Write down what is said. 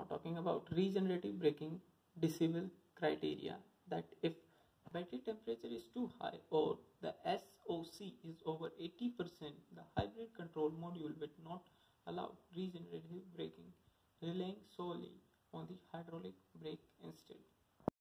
now talking about regenerative braking disable criteria that if battery temperature is too high or the SOC is over 80% the hybrid control module will not allow regenerative braking relying solely on the hydraulic brake instead.